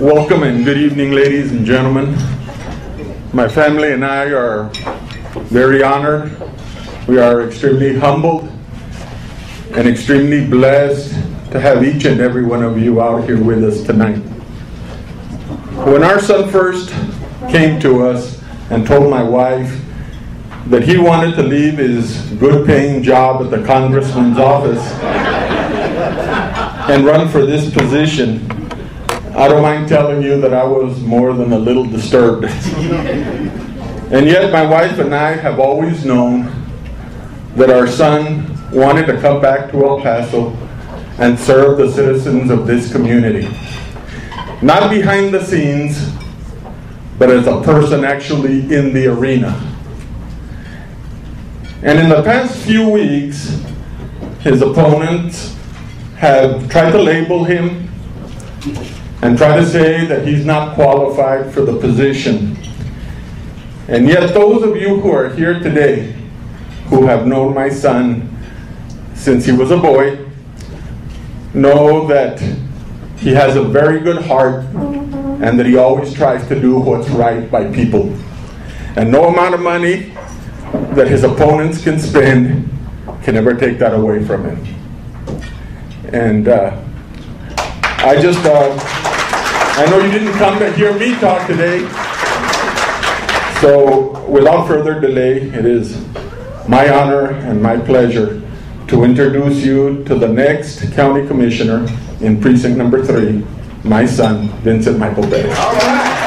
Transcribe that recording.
Welcome and good evening, ladies and gentlemen. My family and I are very honored. We are extremely humbled and extremely blessed to have each and every one of you out here with us tonight. When our son first came to us and told my wife that he wanted to leave his good paying job at the congressman's office and run for this position, I don't mind telling you that I was more than a little disturbed. and yet, my wife and I have always known that our son wanted to come back to El Paso and serve the citizens of this community. Not behind the scenes, but as a person actually in the arena. And in the past few weeks, his opponents have tried to label him and try to say that he's not qualified for the position. And yet, those of you who are here today who have known my son since he was a boy know that he has a very good heart and that he always tries to do what's right by people. And no amount of money that his opponents can spend can ever take that away from him. And uh, I just, uh, I know you didn't come to hear me talk today. So without further delay, it is my honor and my pleasure to introduce you to the next county commissioner in precinct number three, my son, Vincent Michael Perez.